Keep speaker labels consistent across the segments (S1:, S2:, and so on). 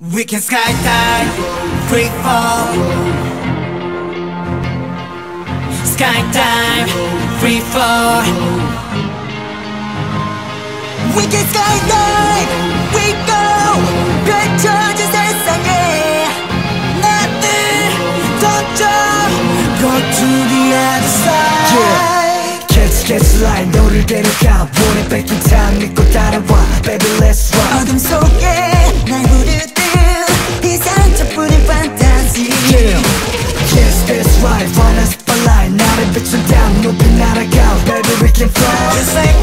S1: We can skydive, free fall. Skydive, free fall.
S2: We can skydive, we go 펼쳐진 세상에
S1: 나를 던져.
S2: Go to the other side
S3: Yeah. Catch, catch line 너를 데려가 원해 뺏긴 time 믿고 따라와 Baby let's rock
S2: 어둠 속
S1: Just let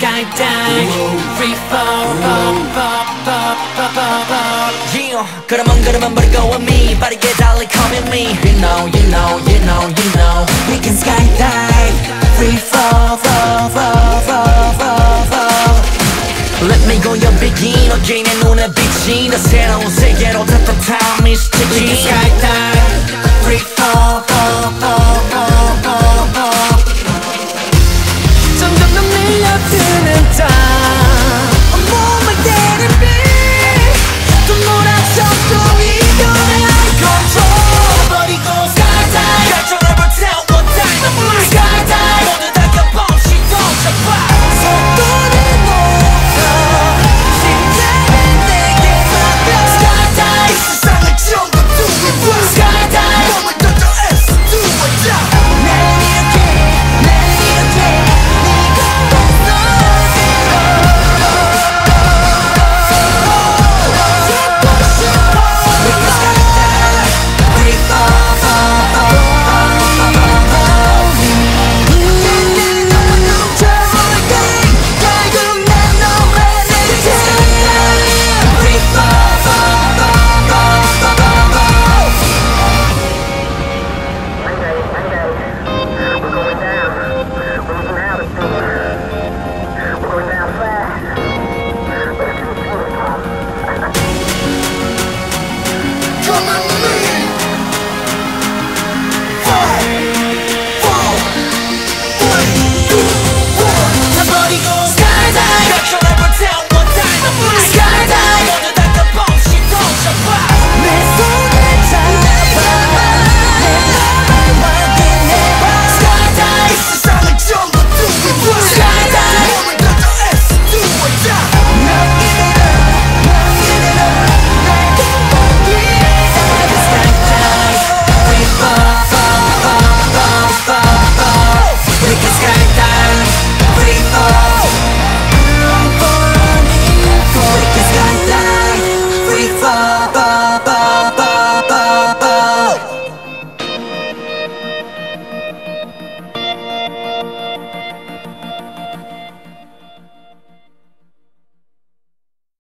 S1: skydive, free fall, fall, fall, fall, fall, fall, fall.
S4: Yeah, 걸음은 걸음은 버리고 with me 빠르게 달리 come at me You know, you know, you know, you know
S2: We can skydive Free fall, fall, fall, fall, fall, fall
S4: Let me go your begin 어제 내 눈에 비친 더 새로운 세계로 따뜻한
S1: We
S4: 미스틱
S1: can skydive, free fall, fall, fall, fall,